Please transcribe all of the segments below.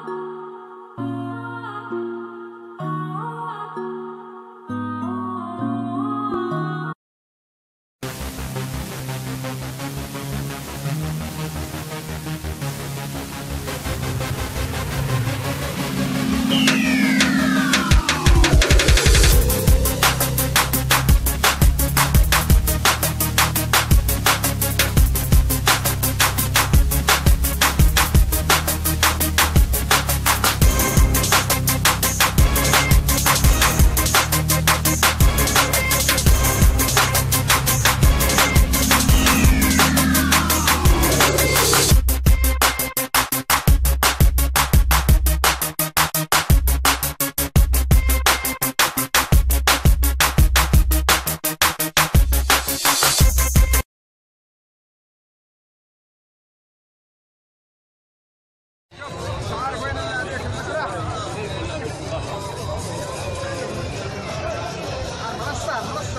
you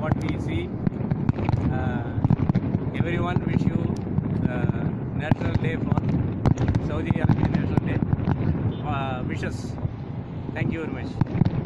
what we see. Uh, everyone wish you uh, National Day for Saudi Arabia National Day uh, wishes. Thank you very much.